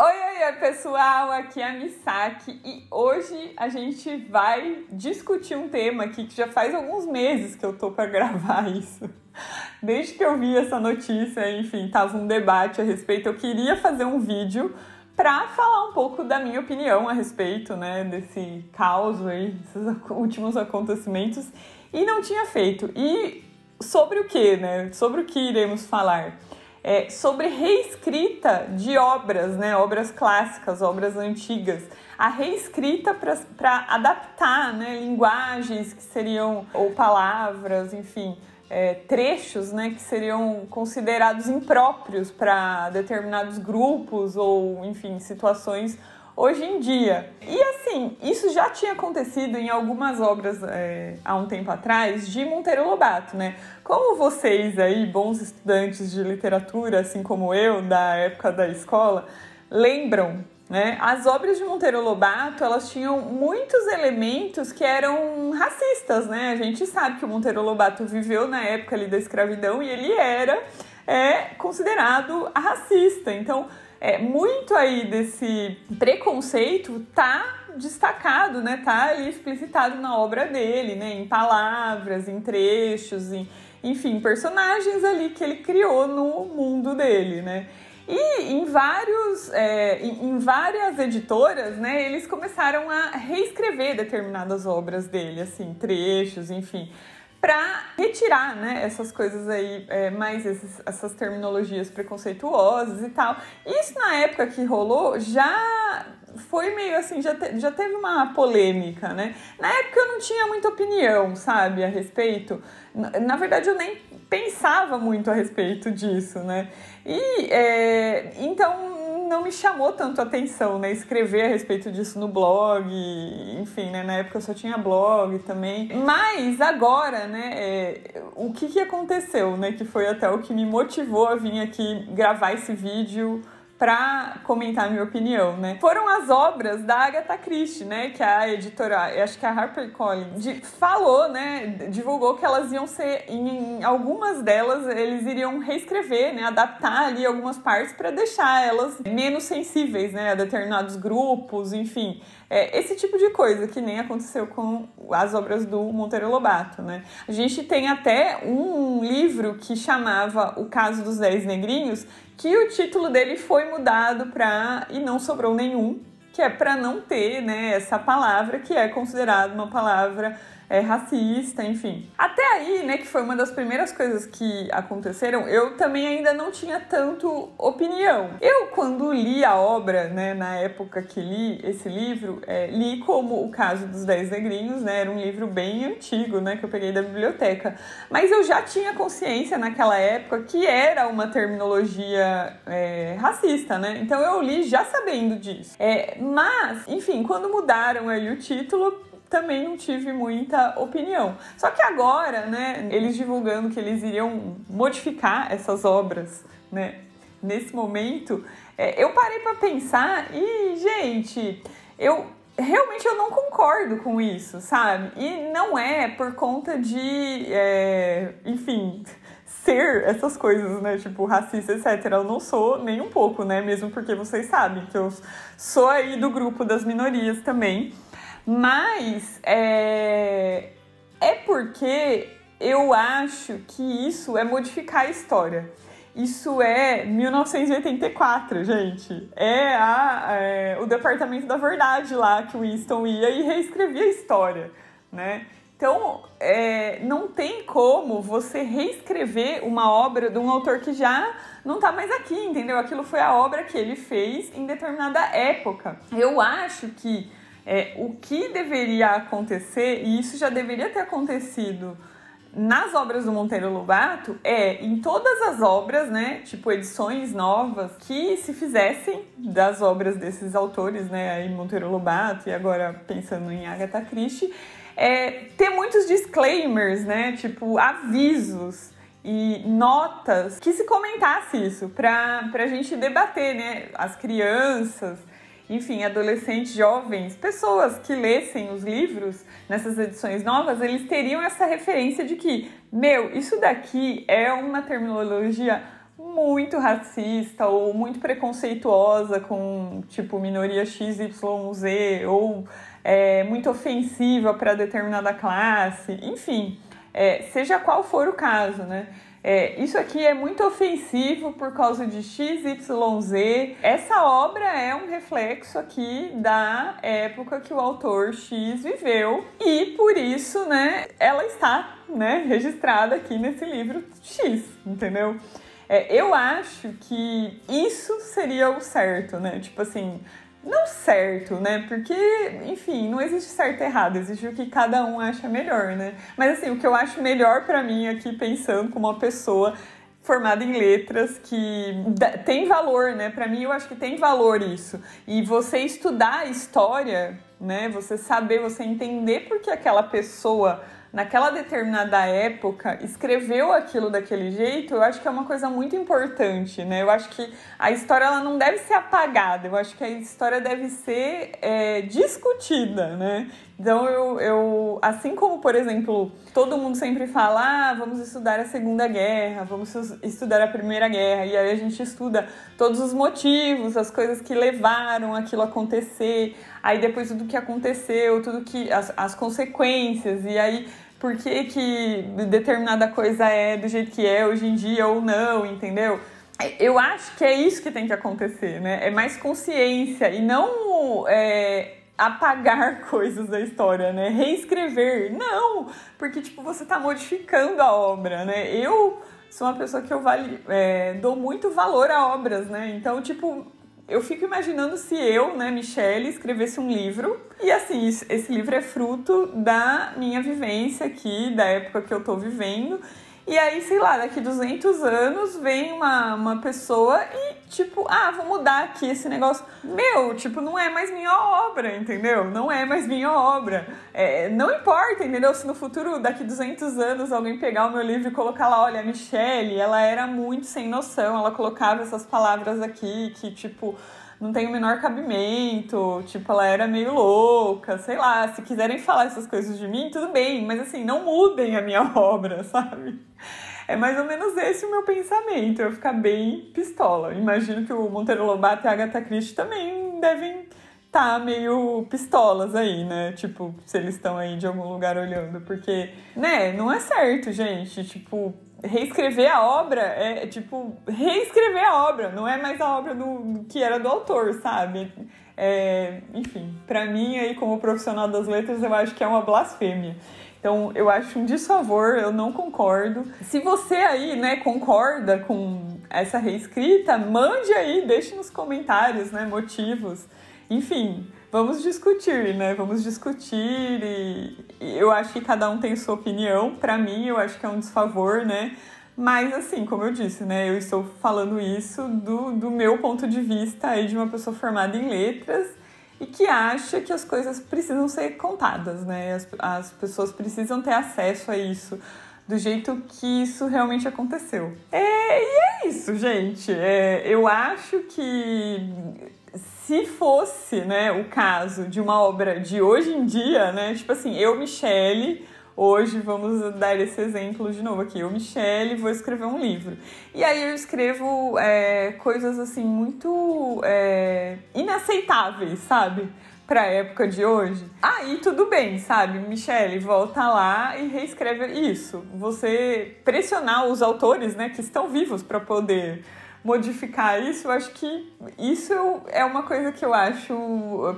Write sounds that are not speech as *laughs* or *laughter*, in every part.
Oi, oi, oi, pessoal! Aqui é a Misaki e hoje a gente vai discutir um tema aqui que já faz alguns meses que eu tô para *laughs* gravar isso. Desde que eu vi essa notícia, enfim, tava um debate a respeito. Eu queria fazer um vídeo para falar um pouco da minha opinião a respeito, né, desse caos aí, desses *laughs* últimos acontecimentos e não tinha feito. E sobre o que, né? Sobre o que iremos falar? É, sobre reescrita de obras, né, obras clássicas, obras antigas, a reescrita para adaptar né, linguagens que seriam, ou palavras, enfim, é, trechos né, que seriam considerados impróprios para determinados grupos ou, enfim, situações hoje em dia. E assim, isso já tinha acontecido em algumas obras é, há um tempo atrás de Monteiro Lobato, né? Como vocês aí, bons estudantes de literatura, assim como eu, da época da escola, lembram né? As obras de Monteiro Lobato, elas tinham muitos elementos que eram racistas, né? A gente sabe que o Monteiro Lobato viveu na época ali da escravidão e ele era é, considerado racista. Então, é, muito aí desse preconceito tá destacado, né? Tá ali explicitado na obra dele, né? Em palavras, em trechos, em, enfim, personagens ali que ele criou no mundo dele, né? E em, vários, é, em, várias editoras, né, eles começaram a reescrever determinadas obras dele, assim, trechos, enfim para retirar né, essas coisas aí, é, mais esses, essas terminologias preconceituosas e tal. Isso na época que rolou já foi meio assim, já, te, já teve uma polêmica, né? Na época eu não tinha muita opinião, sabe, a respeito. Na, verdade, eu nem pensava muito a respeito disso, né? E é, então não me chamou tanto a atenção, né? Escrever a respeito disso no blog, enfim, né? Na época eu só tinha blog também. Mas agora, né? É, o que, que aconteceu, né? Que foi até o que me motivou a vir aqui gravar esse vídeo para comentar minha opinião, né? Foram as obras da Agatha Christie, né? Que a editora, acho que a HarperCollins, falou, né? Divulgou que elas iam ser, em algumas delas, eles iriam reescrever, né? Adaptar ali algumas partes para deixar elas menos sensíveis, né? A determinados grupos, enfim. É, esse tipo de coisa que nem aconteceu com as obras do Monteiro Lobato, né? A gente tem até um livro que chamava O Caso dos Dez Negrinhos, que o título dele foi mudado para E Não Sobrou Nenhum, que é para não ter né, essa palavra que é considerada uma palavra é, racista, enfim. Até aí, né, que foi uma das primeiras coisas que aconteceram, eu também ainda não tinha tanto opinião. Eu, quando li a obra, né, na época que li esse livro, é, li como o caso dos Dez Negrinhos, né, era um livro bem antigo, né, que eu peguei da biblioteca. Mas eu já tinha consciência naquela época que era uma terminologia é, racista, né, então eu li já sabendo disso. É, mas, enfim, quando mudaram aí o título, também não tive muita opinião. Só que agora, né, eles divulgando que eles iriam modificar essas obras, né, nesse momento, é, eu parei para pensar e, gente, eu realmente eu não concordo com isso, sabe? E não é por conta de, é, enfim, ser essas coisas, né? Tipo, racista, etc. Eu não sou nem um pouco, né? Mesmo porque vocês sabem que eu sou aí do grupo das minorias também. Mas é, é porque eu acho que isso é modificar a história. Isso é 1984, gente. É, a, é, o Departamento da Verdade lá que o Winston ia e reescrevia a história, né? Então, é, não tem como você reescrever uma obra de um autor que já não está mais aqui, entendeu? Aquilo foi a obra que ele fez em determinada época. Eu acho que é, o que deveria acontecer, e isso já deveria ter acontecido nas obras do Monteiro Lobato, é em todas as obras, né, tipo edições novas, que se fizessem das obras desses autores, né, aí Monteiro Lobato e agora pensando em Agatha Christie, é, ter muitos disclaimers, né, tipo avisos e notas que se comentasse isso para a gente debater, né, as crianças enfim, adolescentes, jovens, pessoas que lessem os livros nessas edições novas, eles teriam essa referência de que, meu, isso daqui é uma terminologia muito racista ou muito preconceituosa com, tipo, minoria XYZ ou é, muito ofensiva para determinada classe, enfim, é, seja qual for o caso, né? É, isso aqui é muito ofensivo por causa de XYZ. Essa obra é um reflexo aqui da época que o autor X viveu e por isso, né, ela está, né, registrada aqui nesse livro X, entendeu? É, eu acho que isso seria o certo, né? Tipo assim, não certo, né? Porque, enfim, não existe certo e errado, existe o que cada um acha melhor, né? Mas assim, o que eu acho melhor para mim aqui pensando como uma pessoa formada em letras que tem valor, né? Para mim eu acho que tem valor isso. E você estudar a história, né? Você saber, você entender por que aquela pessoa naquela determinada época escreveu aquilo daquele jeito, eu acho que é uma coisa muito importante, né? Eu acho que a história ela não deve ser apagada, eu acho que a história deve ser é, discutida, né? Então eu, eu, assim como, por exemplo, todo mundo sempre fala, ah, vamos estudar a Segunda Guerra, vamos estudar a Primeira Guerra, e aí a gente estuda todos os motivos, as coisas que levaram aquilo a acontecer, aí depois tudo que aconteceu, tudo que. as, as consequências, e aí por que, que determinada coisa é do jeito que é hoje em dia ou não, entendeu? Eu acho que é isso que tem que acontecer, né? É mais consciência e não é, apagar *laughs* coisas da história, né? Reescrever. Não! Porque, tipo, você tá modificando a obra, né? Eu sou uma pessoa que eu vale, é, dou muito valor a obras, né? Então, tipo, eu fico imaginando se eu, né, Michelle, escrevesse um livro. E assim, esse livro é fruto da minha vivência aqui, da época que eu tô vivendo. E aí, sei lá, daqui 200 anos vem uma, uma pessoa e, tipo, ah, vou mudar aqui esse negócio. Meu, tipo, não é mais minha obra, entendeu? Não é mais minha obra. É, não importa, entendeu? Se no futuro, daqui 200 anos, alguém pegar o meu livro e colocar lá, olha, a Michelle, ela era muito sem noção, ela colocava essas palavras aqui que, tipo não tem o menor cabimento, tipo, ela era meio louca, sei lá, se quiserem falar essas coisas de mim, tudo bem, mas assim, não mudem a minha *laughs* obra, sabe? É mais ou menos esse o meu pensamento, eu ficar bem pistola. Imagino que o Monteiro Lobato e a Agatha Christie também devem tá meio pistolas aí, né? Tipo, se eles estão aí de algum lugar olhando, porque, né, não é certo, gente. Tipo, reescrever a obra é, tipo reescrever a obra, não é mais a obra do, que era do autor, sabe? É, enfim, para mim aí como profissional das letras eu acho que é uma blasfêmia. Então eu acho um desfavor, eu não concordo. Se você aí, né, concorda com essa reescrita, mande aí, deixe nos comentários, né, motivos. Enfim, vamos discutir, né? Vamos discutir e, e eu acho que cada um tem sua opinião. Para mim, eu acho que é um desfavor, né? Mas assim, como eu disse, né? Eu estou falando isso do, do meu ponto de vista aí de uma pessoa formada em letras e que acha que as coisas precisam ser contadas, né? As, as pessoas precisam ter acesso a isso do jeito que isso realmente aconteceu. É, e é isso, gente. É, eu acho que se fosse, né, o caso de uma obra de hoje em dia, né, tipo assim, eu, Michele, hoje vamos dar esse exemplo de novo aqui, eu, Michele, vou escrever um livro. E aí eu escrevo é, coisas assim muito é, inaceitáveis, sabe? Pra época de hoje. Aí tudo bem, sabe? Michele, volta lá e reescreve isso. Você pressionar os autores, né, que estão vivos para poder modificar isso, eu acho que isso é uma coisa que eu acho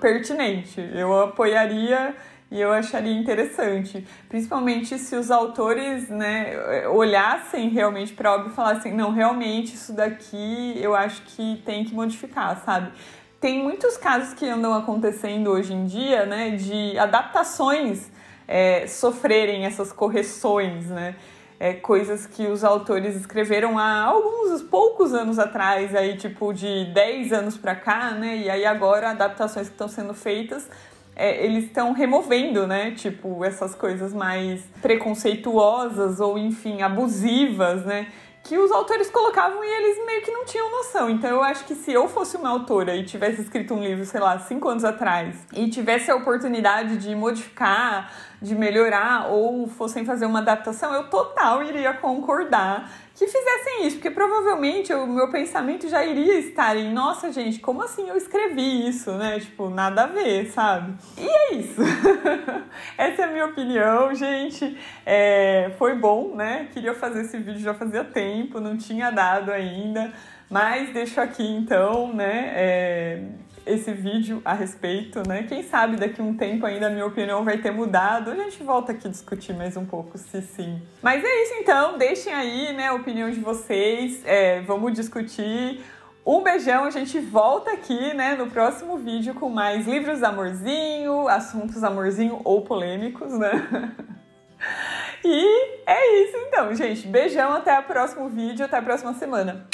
pertinente. Eu apoiaria e eu acharia interessante, principalmente se os autores, né, olhassem realmente para a obra e falassem, não, realmente isso daqui eu acho que tem que modificar, sabe? Tem muitos casos que andam acontecendo hoje em dia, né, de adaptações é, sofrerem essas correções, né? É, coisas que os autores escreveram há alguns poucos anos atrás, aí tipo de 10 anos para cá, né? E aí agora adaptações que estão sendo feitas, é, eles estão removendo, né? Tipo essas coisas mais preconceituosas ou enfim abusivas, né? Que os autores colocavam e eles meio que não tinham noção. Então eu acho que se eu fosse uma autora e tivesse escrito um livro, sei lá, cinco anos atrás, e tivesse a oportunidade de modificar, de melhorar, ou fossem fazer uma adaptação, eu total iria concordar que fizessem isso, porque provavelmente o meu pensamento já iria estar em, nossa gente, como assim eu escrevi isso, né? Tipo, nada a ver, sabe? E é isso. *laughs* Essa é a minha opinião, gente. É, foi bom, né? Queria fazer esse vídeo já fazia tempo, não tinha dado ainda, mas deixo aqui então, né? É, esse vídeo a respeito, né? Quem sabe daqui um tempo ainda a minha opinião vai ter mudado. A gente volta aqui discutir mais um pouco, se sim. Mas é isso então, deixem aí, né, a opinião de vocês. É, vamos discutir. Um beijão, a gente volta aqui, né, no próximo vídeo com mais livros amorzinho, assuntos amorzinho ou polêmicos, né? *laughs* E é isso então, gente. Beijão, até o próximo vídeo, até a próxima semana.